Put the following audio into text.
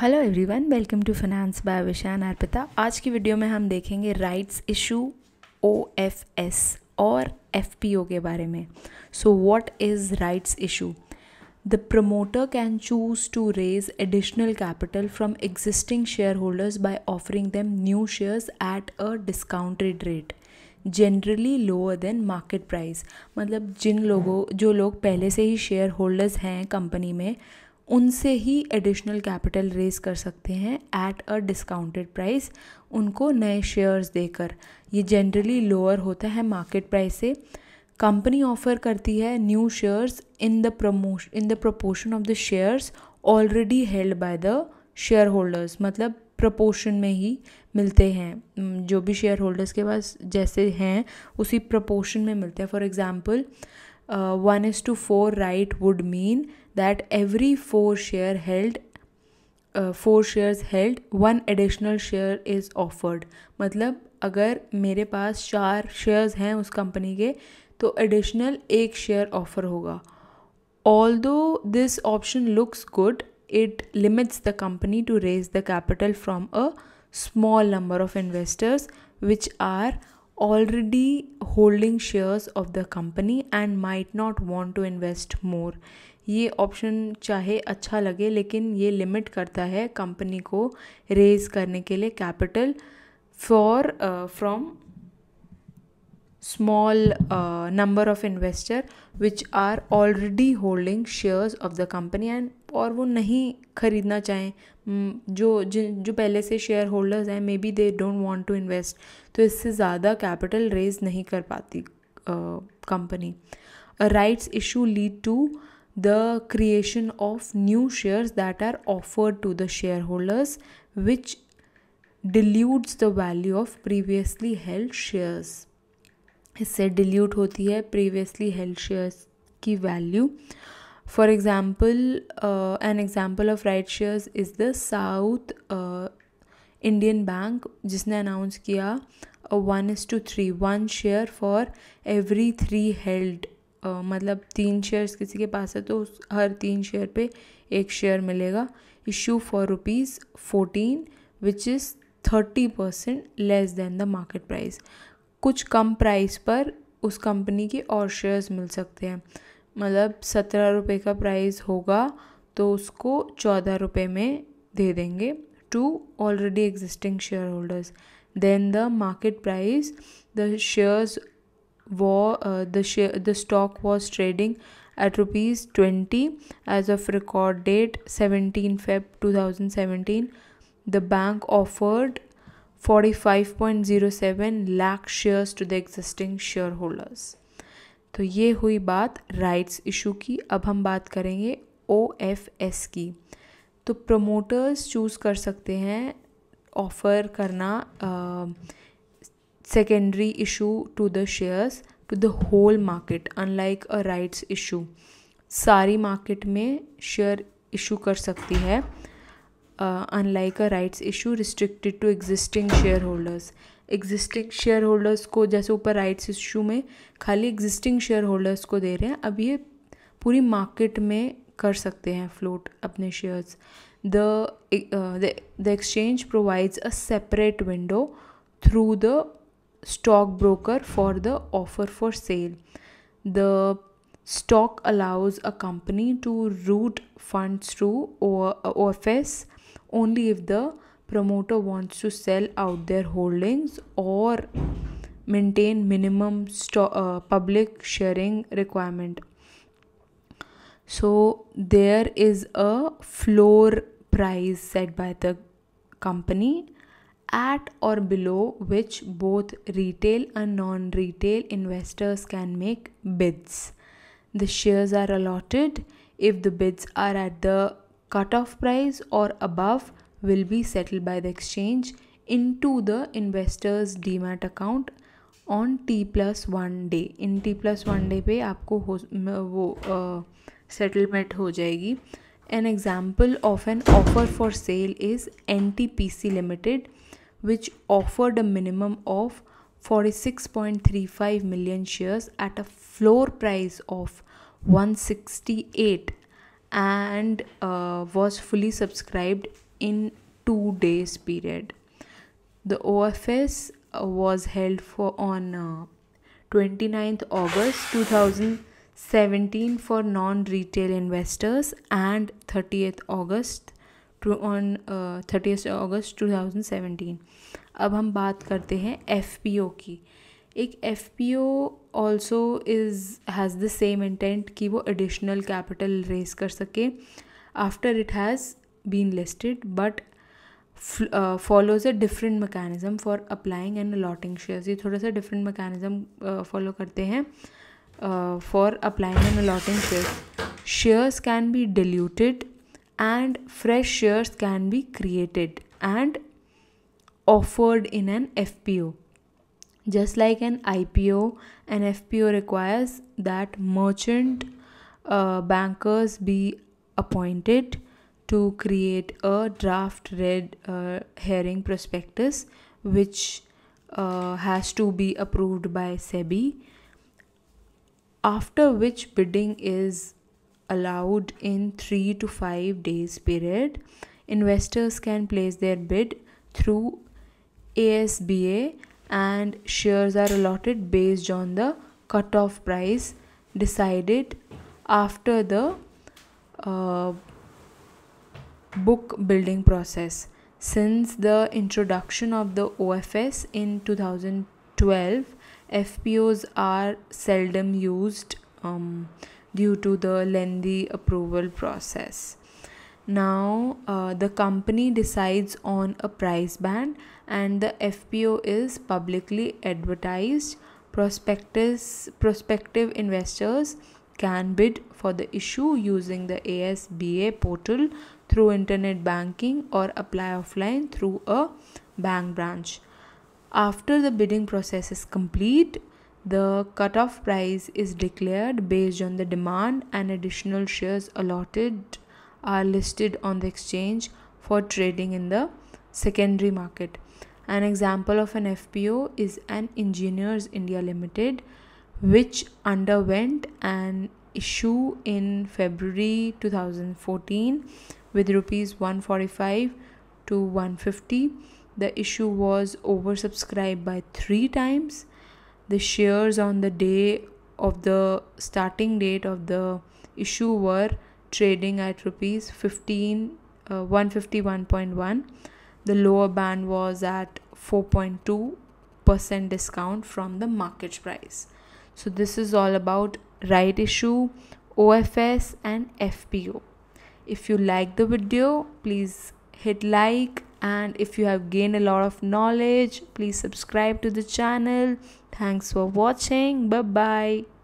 Hello everyone welcome to finance by Vishan Arpita आज की video में हम देखेंगे rights issue O F S और एफ़ पी ओ के बारे में। So what is rights issue the promoter can choose to raise additional capital from existing share holders by offering them new shares at a discounted rate generally lower than market price मतलब जिन लोगों, जो लोग पहले से ही share holders हैं company में उनसे ही एडिशनल कैपिटल रेज कर सकते हैं एट अ डिस्काउंटेड प्राइस उनको नए शेयर्स देकर। ये जनरली लोअर होता है मार्केट प्राइस से। कंपनी ऑफ़र करती है new shares in the promotion in the proportion of the shares already held by the share holders मतलब प्रपोर्शन में ही मिलते हैं। जो भी शेयर होल्डर्स के पास जैसे हैं, उसी प्रपोर्शन में मिलते हैं। For example one is to four right would mean that every four share held uh, four shares held one additional share is offered मतलब अगर मेरे पास चार शेयर्स हैं उस कंपनी के तो एडिशनल एक शेयर ऑफर होगा ऑल दो this option looks good it limits the company to raise the capital from a small number of investors which are already holding shares of the company and might not want to invest more ये option चाहे अच्छा लगे लेकिन ये limit करता है company को raise करने के लिए capital for from small uh, number of investor which are already holding shares of the company and और वो नहीं खरीदना चाहें। जो जिन जो पहले से शेयर होल्डर्स हैं may be they don't want to invest तो इससे ज़्यादा कैपिटल रेज नहीं कर पाती company rights issue lead to the creation of new shares that are offered to the share holders which dilutes the value of previously held shares इससे dilute होती है previously held shares की value. For example an example of right shares is the South Indian Bank जिसने announce किया one is to three one share for every three held मतलब तीन shares किसी के पास है तो हर तीन शेयर पे एक शेयर मिलेगा। Issue for rupees fourteen which is thirty percent less than the market price कुछ कम प्राइस पर उस कंपनी के और शेयर्स मिल सकते हैं। मतलब सत्रह रुपये का प्राइस होगा तो उसको चौदह रुपये में दे देंगे to already existing share holders than the market price the shares uh, the share the stock was trading at rupees 20 as of record date 17 feb 2017 the bank offered 45.07 lakh shares to the existing share holders तो ये हुई बात rights issue की। अब हम बात करेंगे ओ F S की। तो प्रमोटर्स चूज़ कर सकते हैं ऑफ़र करना secondary issue to the shares to the whole market unlike a rights issue सारी मार्केट में शेयर इशू कर सकती है। Unlike a rights issue restricted to existing share holders existing share holders को जैसे ऊपर राइट्स इशू में खाली एग्जिस्टिंग शेयर होल्डर्स को दे रहे हैं, अब ये पूरी मार्केट में कर सकते हैं फ्लोट अपने shares the the exchange provides a separate window through the stock stockbroker for the offer for sale. The stock allows a company to route funds through OFS only if the promoter wants to sell out their holdings or maintain minimum stock, uh, public sharing requirement. So there is a floor price set by the company at or below which both retail and non retail investors can make bids. The shares are allotted if the bids are at the cutoff price or above will be settled by the exchange into the investor's demat account on T plus one day in T plus one day पे आपको हो वो settlement हो जाएगी an example of an offer for cell is an T P C limited which offered a minimum of 46.35 million shares at a floor price of 168 and uh, was fully subscribed in two days period. The OFS uh, was held for on uh, 29th August 2017 for non-retail investors and 30th August to on uh, 30th August 2017 अब हम बात करते हैं F की एक F P O also is has the same intent कि वो additional capital raise कर सके। After it has been listed but follows a different mechanism for applying and allotting shares ये थोड़ा सा डिफरेंट मैकेनिज्म फॉलो करते हैं for applying and allotting shares shares can be diluted and fresh shares can be created and offered in an F P FPO. Just like an IPO, an FPO requires that merchant uh, bankers be appointed to create a draft red uh, herring prospectus, which uh, has to be approved by SEBI. After which bidding is allowed in three to five days period, investors can place their bid through ASBA and shares are allotted based on the cutoff price decided after the uh, book building process. Since the introduction of the OFS in 2012, FPOs are seldom used um, due to the lengthy approval process. Now, uh, the company decides on a price band and the FPO is publicly advertised. Prospectus, prospective investors can bid for the issue using the ASBA portal through internet banking or apply offline through a bank branch. After the bidding process is complete, the cutoff price is declared based on the demand and additional shares allotted are listed on the exchange for trading in the secondary market. An example of an FPO is an Engineers India Limited, which underwent an issue in February 2014 with rupees 145 to 150. The issue was oversubscribed by three times. The shares on the day of the starting date of the issue were trading at rupees 15 uh, 151.1 the lower band was at 4.2% discount from the market price. So, this is all about right issue, OFS, and FPO. If you like the video, please hit like. And if you have gained a lot of knowledge please subscribe to the channel. Thanks for watching. Bye bye